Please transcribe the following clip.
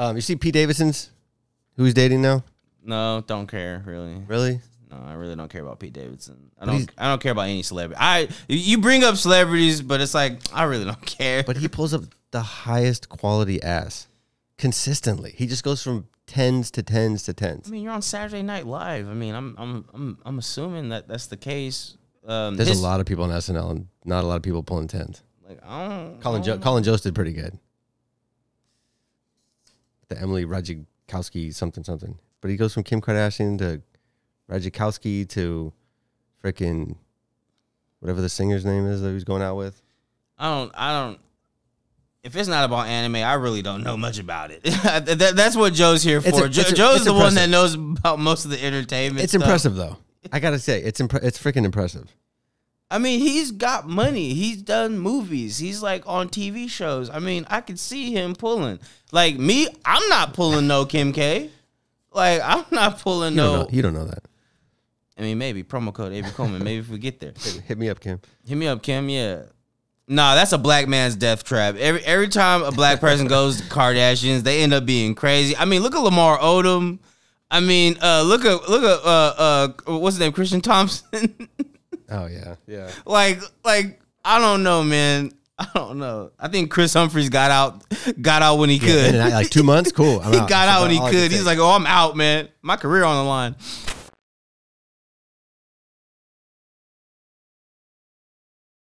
Um, you see Pete Davidson's, who he's dating now? No, don't care really. Really? No, I really don't care about Pete Davidson. I don't. I don't care about any celebrity. I you bring up celebrities, but it's like I really don't care. But he pulls up the highest quality ass consistently. He just goes from tens to tens to tens. I mean, you're on Saturday Night Live. I mean, I'm I'm I'm I'm assuming that that's the case. Um, There's his- a lot of people on SNL and not a lot of people pulling tens. Like I don't. Colin I don't know. Colin Jost did pretty good. The Emily Ratajkowski something something, but he goes from Kim Kardashian to Ratajkowski to freaking whatever the singer's name is that he's going out with. I don't. I don't. If it's not about anime, I really don't know much about it. that, that's what Joe's here for. a- Jo- a- Joe's the one that knows about most of the entertainment. It's stuff. impressive though. I gotta say, it's impre- it's freaking impressive. I mean, he's got money. He's done movies. He's like on TV shows. I mean, I could see him pulling. Like me, I'm not pulling no Kim K. Like I'm not pulling You, no. don't, know, you don't know that. I mean, maybe promo code AB Coleman. Maybe if we get there, Hit me up, Kim. hit me up, Kim. Yeah. Nah, that's a black man's death trap. Every every time a black person goes to Kardashians, they end up being crazy. I mean, look at Lamar Odom. I mean, uh, look at look at uh uh what's his name, Tristan Thompson. Oh yeah, yeah. like like I don't know, man. I don't know. I think Kris Humphries got out got out when he In could. and out, like two months, cool. I'm he out. got That's out when he all I can could. He's like, "Oh, I'm out, man. My career on the line."